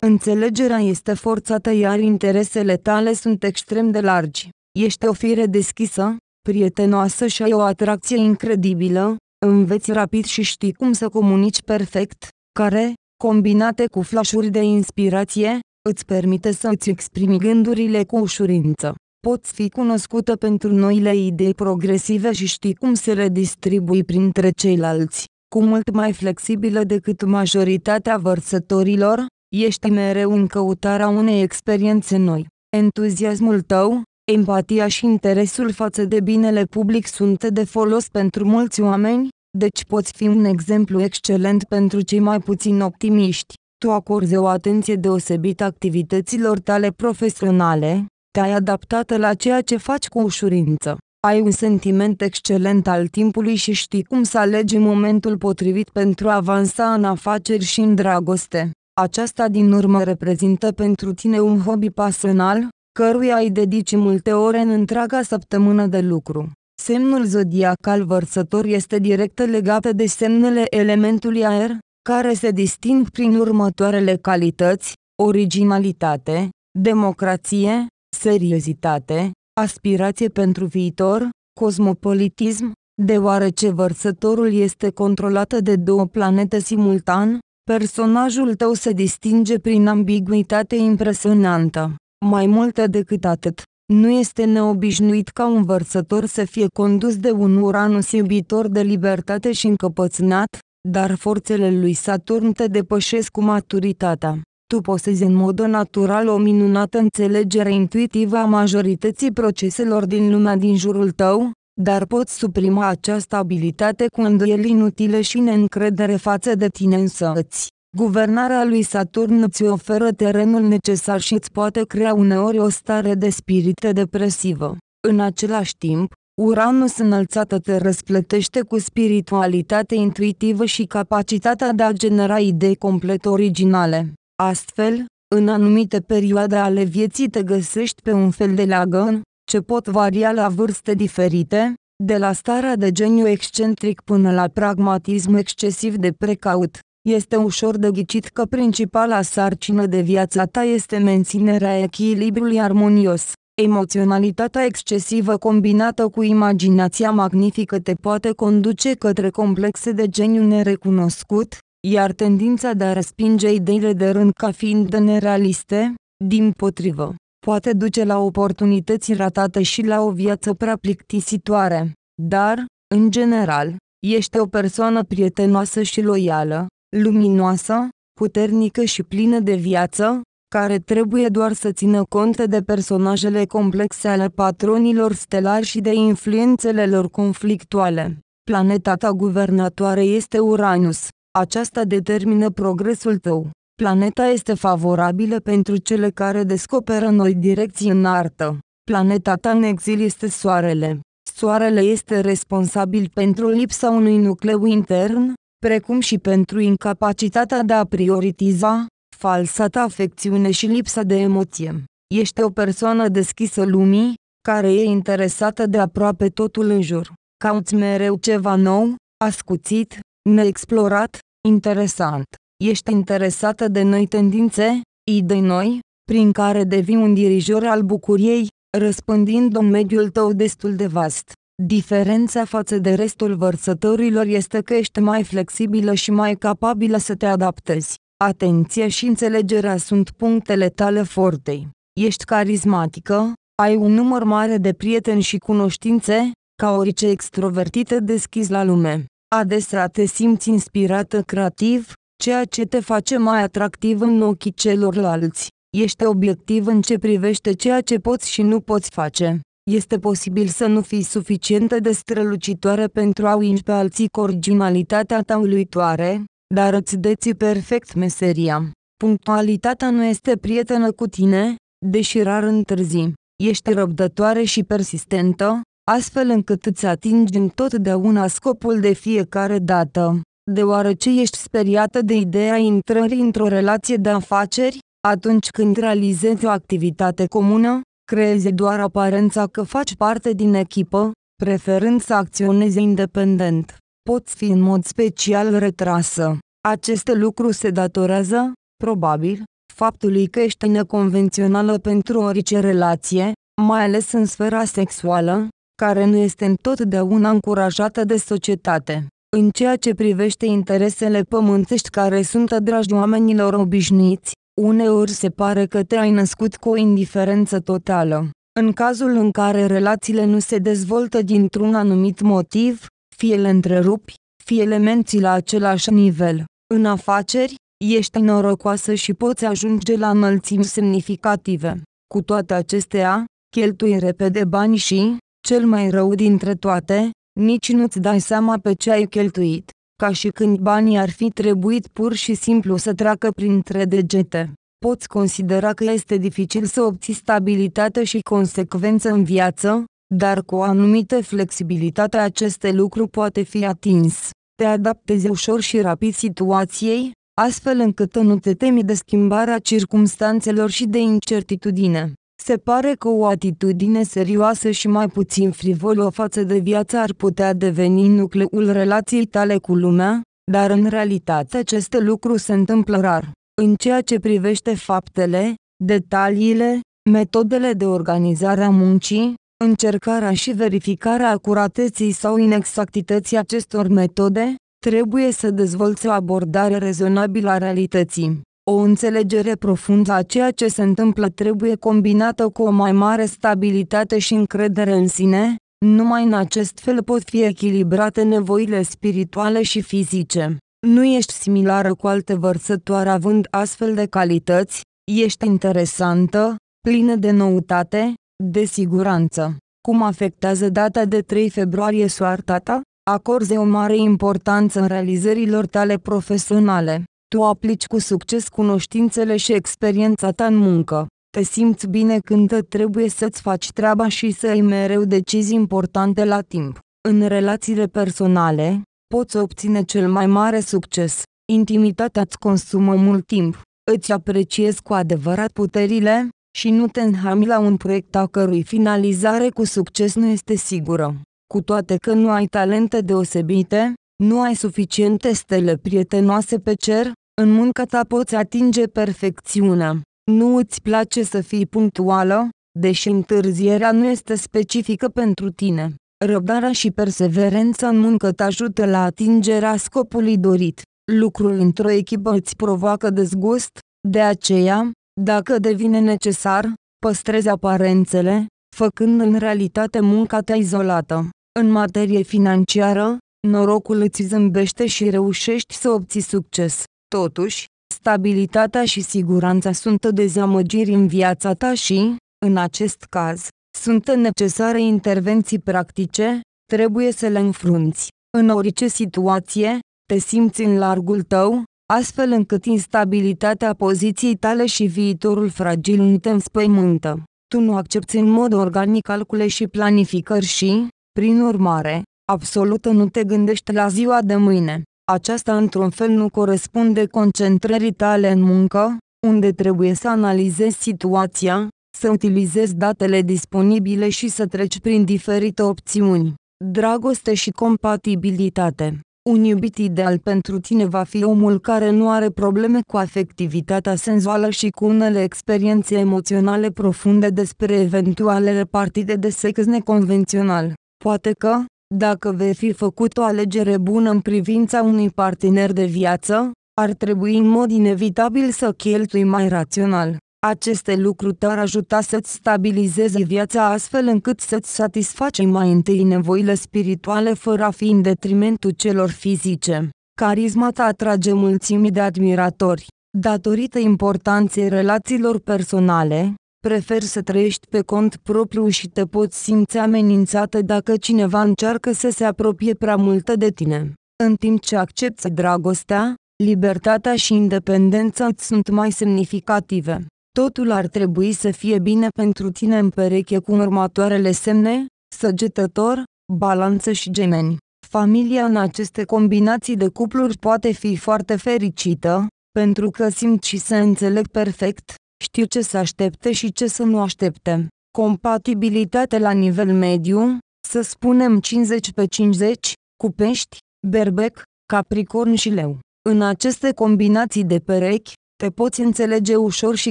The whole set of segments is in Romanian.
Înțelegerea este forțată iar interesele tale sunt extrem de largi. Ești o fire deschisă, prietenoasă și ai o atracție incredibilă, înveți rapid și știi cum să comunici perfect, care, combinate cu flașuri de inspirație, îți permite să îți exprimi gândurile cu ușurință. Poți fi cunoscută pentru noile idei progresive și știi cum să le distribui printre ceilalți. Cu mult mai flexibilă decât majoritatea vărsătorilor, ești mereu în căutarea unei experiențe noi. Entuziasmul tău, empatia și interesul față de binele public sunt de folos pentru mulți oameni, deci poți fi un exemplu excelent pentru cei mai puțin optimiști. Tu acorzi o atenție deosebită activităților tale profesionale, te-ai adaptat la ceea ce faci cu ușurință. Ai un sentiment excelent al timpului și știi cum să alegi momentul potrivit pentru a avansa în afaceri și în dragoste. Aceasta din urmă reprezintă pentru tine un hobby pasional, căruia îi dedici multe ore în întreaga săptămână de lucru. Semnul zodiacal vărsător este direct legat de semnele elementului aer, care se disting prin următoarele calități, originalitate, democrație, seriozitate, aspirație pentru viitor, cosmopolitism, deoarece vărsătorul este controlată de două planete simultan, personajul tău se distinge prin ambiguitate impresionantă. Mai mult decât atât, nu este neobișnuit ca un vărsător să fie condus de un Uranus iubitor de libertate și încăpățânat, dar forțele lui Saturn te depășesc cu maturitatea. Tu posezi în mod natural o minunată înțelegere intuitivă a majorității proceselor din lumea din jurul tău, dar poți suprima această abilitate cu îndoieli inutile și neîncredere față de tine însăți. Guvernarea lui Saturn îți oferă terenul necesar și îți poate crea uneori o stare de spirit depresivă. În același timp, Uranus înălțată te răsplătește cu spiritualitate intuitivă și capacitatea de a genera idei complet originale. Astfel, în anumite perioade ale vieții te găsești pe un fel de leagăn, ce pot varia la vârste diferite, de la starea de geniu excentric până la pragmatism excesiv de precaut. Este ușor de ghicit că principala sarcină de viața ta este menținerea echilibrului armonios. Emoționalitatea excesivă combinată cu imaginația magnifică te poate conduce către complexe de geniu nerecunoscut, iar tendința de a respinge ideile de rând ca fiind nerealiste, din potrivă, poate duce la oportunități ratate și la o viață prea plictisitoare. Dar, în general, ești o persoană prietenoasă și loială, luminoasă, puternică și plină de viață, care trebuie doar să țină cont de personajele complexe ale patronilor stelari și de influențele lor conflictuale. Planeta ta guvernatoare este Uranus. Aceasta determină progresul tău. Planeta este favorabilă pentru cele care descoperă noi direcții în artă. Planeta ta în exil este Soarele. Soarele este responsabil pentru lipsa unui nucleu intern, precum și pentru incapacitatea de a prioritiza, falsa ta afecțiune și lipsa de emoție. Ești o persoană deschisă lumii, care e interesată de aproape totul în jur. Cauți mereu ceva nou, ascuțit, neexplorat, interesant. Ești interesată de noi tendințe, idei noi, prin care devii un dirijor al bucuriei, răspândind în mediul tău destul de vast. Diferența față de restul vărsătorilor este că ești mai flexibilă și mai capabilă să te adaptezi. Atenția și înțelegerea sunt punctele tale fortei. Ești carismatică, ai un număr mare de prieteni și cunoștințe, ca orice extrovertită deschis la lume. Adesea te simți inspirată creativ, ceea ce te face mai atractiv în ochii celorlalți. Ești obiectiv în ce privește ceea ce poți și nu poți face. Este posibil să nu fii suficientă de strălucitoare pentru a uinge pe alții cu originalitatea ta uluitoare, dar îți deții perfect meseria. Punctualitatea nu este prietenă cu tine, deși rar întârzi. Ești răbdătoare și persistentă, astfel încât îți atingi întotdeauna scopul de fiecare dată. Deoarece ești speriată de ideea intrării într-o relație de afaceri, atunci când realizezi o activitate comună, creezi doar aparența că faci parte din echipă, preferând să acționezi independent. poți fi în mod special retrasă. Aceste lucruri se datorează, probabil, faptului că ești neconvențională pentru orice relație, mai ales în sfera sexuală, care nu este întotdeauna încurajată de societate. În ceea ce privește interesele pământești care sunt dragi oamenilor obișnuiți, uneori se pare că te-ai născut cu o indiferență totală. În cazul în care relațiile nu se dezvoltă dintr-un anumit motiv, fie le întrerupi, fie le menții la același nivel. În afaceri, ești norocoasă și poți ajunge la înălțimi semnificative. Cu toate acestea, cheltui repede bani și, cel mai rău dintre toate, nici nu-ți dai seama pe ce ai cheltuit, ca și când banii ar fi trebuit pur și simplu să treacă printre degete. Poți considera că este dificil să obții stabilitate și consecvență în viață, dar cu o anumită flexibilitate aceste lucruri poate fi atins. Te adaptezi ușor și rapid situației, astfel încât nu te temi de schimbarea circumstanțelor și de incertitudine. Se pare că o atitudine serioasă și mai puțin frivolă față de viață ar putea deveni nucleul relației tale cu lumea, dar în realitate aceste lucruri se întâmplă rar. În ceea ce privește faptele, detaliile, metodele de organizare a muncii, încercarea și verificarea acurateții sau inexactității acestor metode, trebuie să dezvolți o abordare rezonabilă a realității. O înțelegere profundă a ceea ce se întâmplă trebuie combinată cu o mai mare stabilitate și încredere în sine, numai în acest fel pot fi echilibrate nevoile spirituale și fizice. Nu ești similară cu alte vărsătoare având astfel de calități, ești interesantă, plină de noutate, de siguranță. Cum afectează data de 3 februarie soarta ta? Acorzi o mare importanță în realizărilor tale profesionale. Tu aplici cu succes cunoștințele și experiența ta în muncă. Te simți bine când trebuie să-ți faci treaba și să ai mereu decizii importante la timp. În relațiile personale, poți obține cel mai mare succes. Intimitatea îți consumă mult timp. Îți apreciezi cu adevărat puterile, și nu te înhami la un proiect a cărui finalizare cu succes nu este sigură. Cu toate că nu ai talente deosebite, nu ai suficiente stele prietenoase pe cer, în munca ta poți atinge perfecțiunea. Nu îți place să fii punctuală, deși întârzierea nu este specifică pentru tine. Răbdarea și perseverența în muncă te ajută la atingerea scopului dorit. Lucrul într-o echipă îți provoacă dezgust, de aceea, dacă devine necesar, păstrezi aparențele, făcând în realitate munca ta izolată. În materie financiară, norocul îți zâmbește și reușești să obții succes. Totuși, stabilitatea și siguranța sunt dezamăgiri în viața ta și, în acest caz, sunt necesare intervenții practice, trebuie să le înfrunți. În orice situație, te simți în largul tău, astfel încât instabilitatea poziției tale și viitorul fragil nu te înspăimântă. Tu nu accepti în mod organic calcule și planificări și, prin urmare, absolut nu te gândești la ziua de mâine. Aceasta într-un fel nu corespunde concentrării tale în muncă, unde trebuie să analizezi situația, să utilizezi datele disponibile și să treci prin diferite opțiuni. Dragoste și compatibilitate un iubit ideal pentru tine va fi omul care nu are probleme cu afectivitatea senzuală și cu unele experiențe emoționale profunde despre eventualele partide de sex neconvențional. Poate că, dacă vei fi făcut o alegere bună în privința unui partener de viață, ar trebui în mod inevitabil să cheltui mai rațional. Aceste lucruri te-ar ajuta să-ți stabilizezi viața astfel încât să-ți satisfaci mai întâi nevoile spirituale fără a fi în detrimentul celor fizice. Carisma ta atrage mulțimi de admiratori. Datorită importanței relațiilor personale, preferi să trăiești pe cont propriu și te poți simți amenințată dacă cineva încearcă să se apropie prea mult de tine. În timp ce accepti dragostea, libertatea și independența îți sunt mai semnificative. Totul ar trebui să fie bine pentru tine în pereche cu următoarele semne, săgetător, balanță și gemeni. Familia în aceste combinații de cupluri poate fi foarte fericită, pentru că simt și se înțeleg perfect, știu ce să aștepte și ce să nu aștepte. Compatibilitate la nivel mediu, să spunem 50 pe 50, cu pești, berbec, capricorn și leu. În aceste combinații de perechi, te poți înțelege ușor și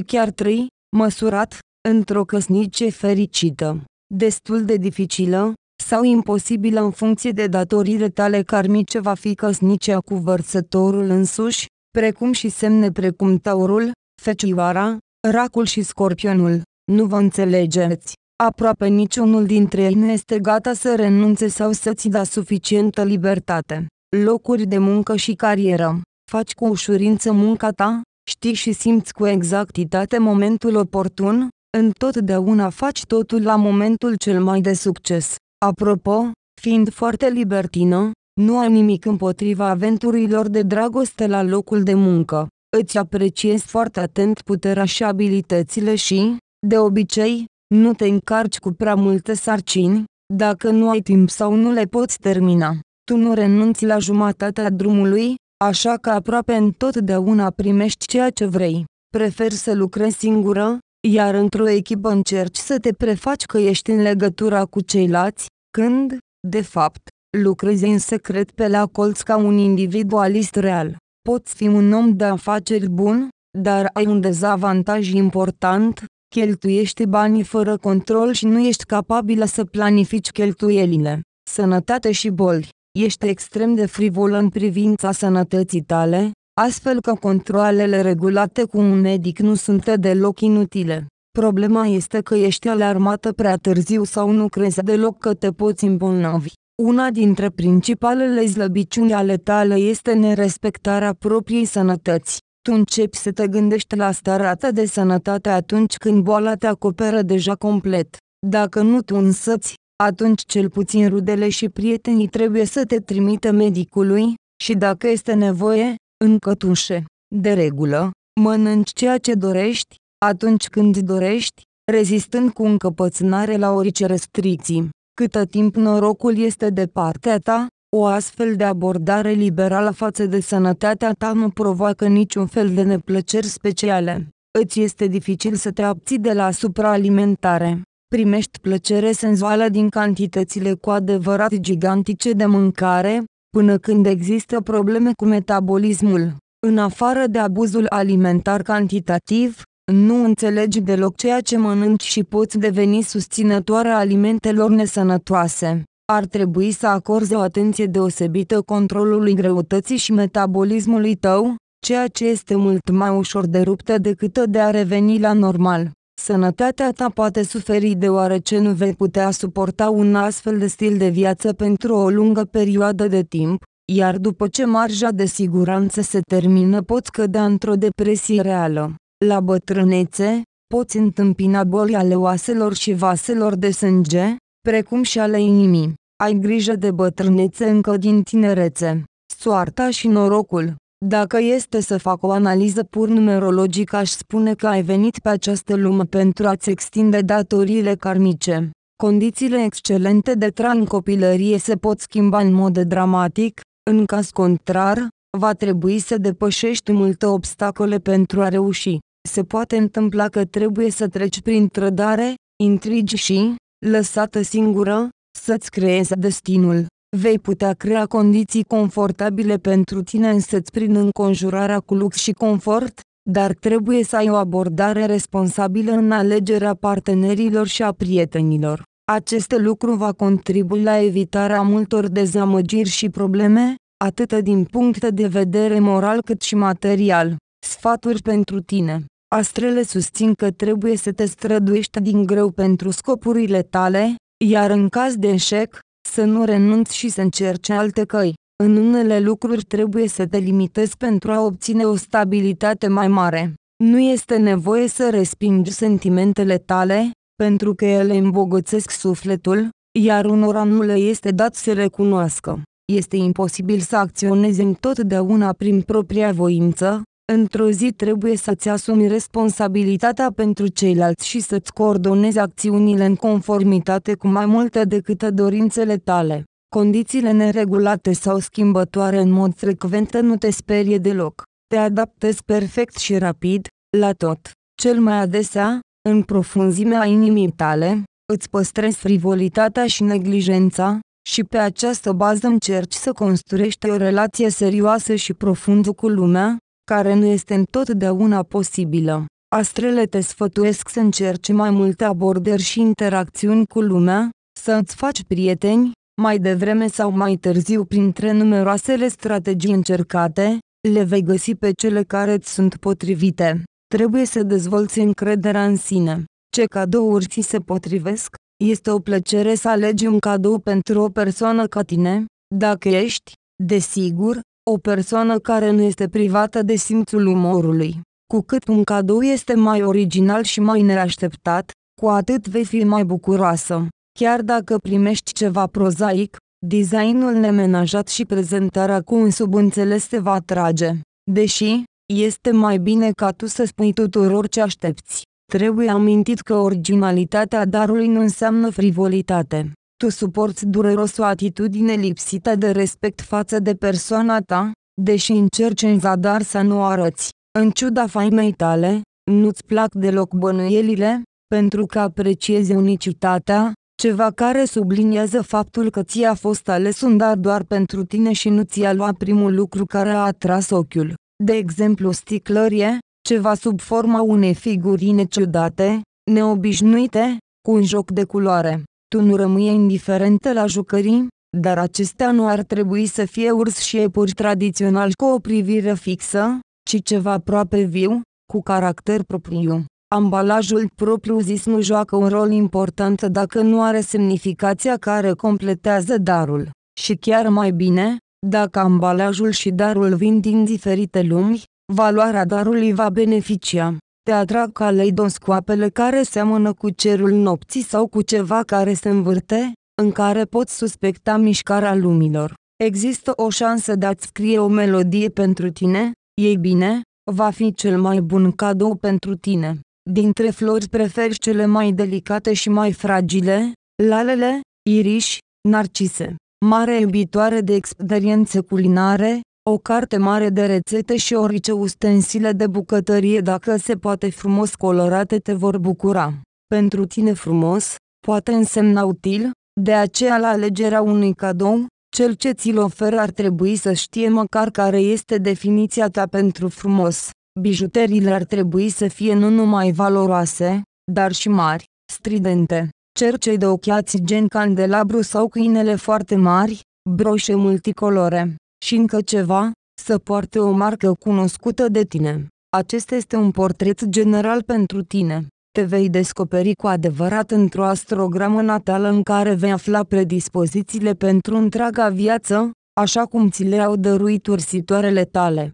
chiar trăi, măsurat, într-o căsnicie fericită. Destul de dificilă, sau imposibilă în funcție de datoriile tale karmice va fi căsnicia cu vărsătorul însuși, precum și semne precum taurul, fecioara, racul și scorpionul. Nu vă înțelegeți. Aproape niciunul dintre ei nu este gata să renunțe sau să-ți da suficientă libertate. Locuri de muncă și carieră. Faci cu ușurință munca ta, știi și simți cu exactitate momentul oportun, întotdeauna faci totul la momentul cel mai de succes. Apropo, fiind foarte libertină, nu ai nimic împotriva aventurilor de dragoste la locul de muncă. Îți apreciezi foarte atent puterea și abilitățile și, de obicei, nu te încarci cu prea multe sarcini, dacă nu ai timp sau nu le poți termina. Tu nu renunți la jumătatea drumului, așa că aproape întotdeauna primești ceea ce vrei. Preferi să lucrezi singură, iar într-o echipă încerci să te prefaci că ești în legătura cu ceilalți, când, de fapt, lucrezi în secret pe la colț ca un individualist real. Poți fi un om de afaceri bun, dar ai un dezavantaj important, cheltuiești banii fără control și nu ești capabilă să planifici cheltuielile. Sănătate și boli. Ești extrem de frivolă în privința sănătății tale, astfel că controlele regulate cu un medic nu sunt deloc inutile. Problema este că ești alarmată prea târziu sau nu crezi deloc că te poți îmbolnăvi. Una dintre principalele slăbiciuni ale tale este nerespectarea propriei sănătăți. Tu începi să te gândești la starea ta de sănătate atunci când boala te acoperă deja complet. Dacă nu tu însăți, atunci cel puțin rudele și prietenii trebuie să te trimită medicului, și dacă este nevoie, în cătușe. De regulă, mănânci ceea ce dorești, atunci când dorești, rezistând cu încăpățânare la orice restricții. Câtă timp norocul este de partea ta, o astfel de abordare liberală față de sănătatea ta nu provoacă niciun fel de neplăceri speciale. Îți este dificil să te abții de la supraalimentare. Primești plăcere senzuală din cantitățile cu adevărat gigantice de mâncare, până când există probleme cu metabolismul. În afară de abuzul alimentar cantitativ, nu înțelegi deloc ceea ce mănânci și poți deveni susținătoare a alimentelor nesănătoase. Ar trebui să acorzi o atenție deosebită controlului greutății și metabolismului tău, ceea ce este mult mai ușor de ruptă decât de a reveni la normal. Sănătatea ta poate suferi deoarece nu vei putea suporta un astfel de stil de viață pentru o lungă perioadă de timp, iar după ce marja de siguranță se termină poți cădea într-o depresie reală. La bătrânețe, poți întâmpina boli ale oaselor și vaselor de sânge, precum și ale inimii. Ai grijă de bătrânețe încă din tinerețe. Soarta și norocul. Dacă este să fac o analiză pur numerologică aș spune că ai venit pe această lume pentru a-ți extinde datoriile karmice. Condițiile excelente de trai în copilărie se pot schimba în mod dramatic, în caz contrar, va trebui să depășești multe obstacole pentru a reuși. Se poate întâmpla că trebuie să treci prin trădare, intrigi și, lăsată singură, să-ți creezi destinul. Vei putea crea condiții confortabile pentru tine însăți prin înconjurarea cu lux și confort, dar trebuie să ai o abordare responsabilă în alegerea partenerilor și a prietenilor. Acest lucru va contribui la evitarea multor dezamăgiri și probleme, atât din punct de vedere moral cât și material. Sfaturi pentru tine. Astrele susțin că trebuie să te străduiești din greu pentru scopurile tale, iar în caz de eșec, să nu renunți și să încerci alte căi. În unele lucruri trebuie să te limitezi pentru a obține o stabilitate mai mare. Nu este nevoie să respingi sentimentele tale, pentru că ele îmbogățesc sufletul, iar unora nu le este dat să recunoască. Este imposibil să acționezi întotdeauna prin propria voință, într-o zi trebuie să-ți asumi responsabilitatea pentru ceilalți și să-ți coordonezi acțiunile în conformitate cu mai multe decât dorințele tale. Condițiile neregulate sau schimbătoare în mod frecvent nu te sperie deloc. Te adaptezi perfect și rapid, la tot. Cel mai adesea, în profunzimea inimii tale, îți păstrezi frivolitatea și neglijența, și pe această bază încerci să construiești o relație serioasă și profundă cu lumea, care nu este întotdeauna posibilă. Astrele te sfătuiesc să încerci mai multe abordări și interacțiuni cu lumea, să îți faci prieteni, mai devreme sau mai târziu printre numeroasele strategii încercate, le vei găsi pe cele care îți sunt potrivite. Trebuie să dezvolți încrederea în sine. Ce cadouri ți se potrivesc? Este o plăcere să alegi un cadou pentru o persoană ca tine, dacă ești, desigur, o persoană care nu este privată de simțul umorului. Cu cât un cadou este mai original și mai neașteptat, cu atât vei fi mai bucuroasă. Chiar dacă primești ceva prozaic, designul nemenajat și prezentarea cu un subînțeles te va atrage. Deși, este mai bine ca tu să spui tuturor ce aștepți. Trebuie amintit că originalitatea darului nu înseamnă frivolitate. Tu suporți dureros o atitudine lipsită de respect față de persoana ta, deși încerci în zadar să nu arăți. În ciuda faimei tale, nu-ți plac deloc bănuielile, pentru că apreciezi unicitatea, ceva care subliniază faptul că ți-a fost ales un dar doar pentru tine și nu ți-a luat primul lucru care a atras ochiul. De exemplu sticlărie, ceva sub forma unei figurine ciudate, neobișnuite, cu un joc de culoare. Tu nu rămâi indiferentă la jucării, dar acestea nu ar trebui să fie urs și epuri tradițional cu o privire fixă, ci ceva aproape viu, cu caracter propriu. Ambalajul propriu-zis nu joacă un rol important dacă nu are semnificația care completează darul. Și chiar mai bine, dacă ambalajul și darul vin din diferite lumi, valoarea darului va beneficia. Te atrag caleidoscoapele care seamănă cu cerul nopții sau cu ceva care se învârte, în care poți suspecta mișcarea lumilor. Există o șansă de a-ți scrie o melodie pentru tine, ei bine, va fi cel mai bun cadou pentru tine. Dintre flori preferi cele mai delicate și mai fragile, lalele, iriși, narcise. Mare iubitoare de experiențe culinare, o carte mare de rețete și orice ustensile de bucătărie dacă se poate frumos colorate te vor bucura. Pentru tine frumos, poate însemna util, de aceea la alegerea unui cadou, cel ce ți-l oferă ar trebui să știe măcar care este definiția ta pentru frumos. Bijuteriile ar trebui să fie nu numai valoroase, dar și mari, stridente. Cercei de ochiați gen candelabru sau câinele foarte mari, broșe multicolore. Și încă ceva, să poarte o marcă cunoscută de tine. Acesta este un portret general pentru tine. Te vei descoperi cu adevărat într-o astrogramă natală în care vei afla predispozițiile pentru întreaga viață, așa cum ți le-au dăruit ursitoarele tale.